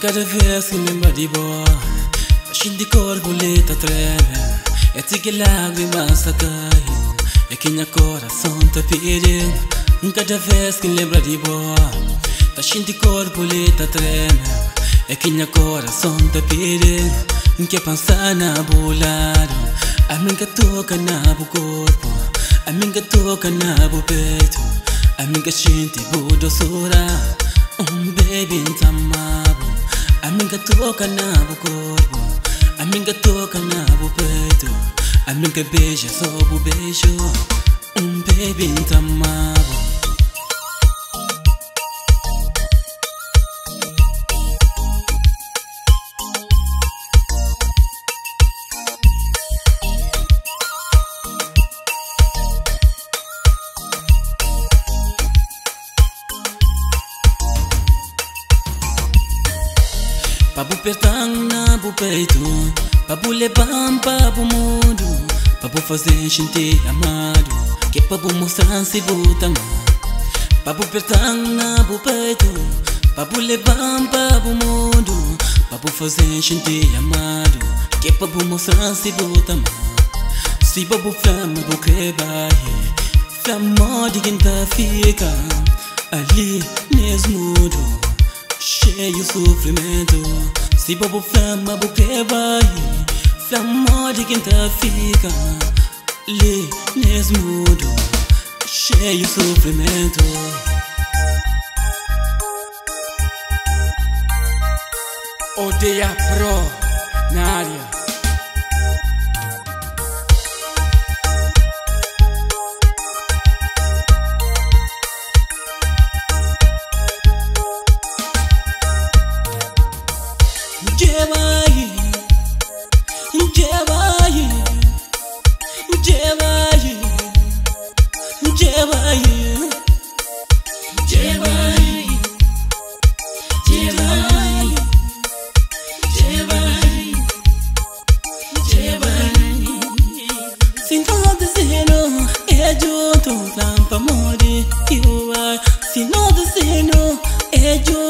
Cada vez que lembra de boa, Ashindi kor gulita treme E tige lago imasta cai é que minha coração tá pedindo Cada vez que lembra de boa Ashindi kor gulita treme É que minha coração tá pedindo Que pensa na bolada, A mim que toca na bo corpo A mim que toca na bo peito A mim que gente bo doçura Um baby in tamanho Ami ngatoka nabo korbo Ami ngatoka nabo peto Ami nkabeja sobu bejo Um baby ntamabo. Papo perdão na peito Papo levam papo mundo Papo fazer gente amado Que papo mostrar se botama Papo perdão na peito Papo levam papo mundo Papo fazer gente amado Que papo mostrar se botama Se papo flama bo quebrar Flama de quem tá fica Ali mesmo do cheio sofrimento. Se bobo flama, buque vai. Flama de quem tá fica Lê nesse mundo Cheio sofrimento. Odeia Pro na área. amore, you are, si no de seno, ellos.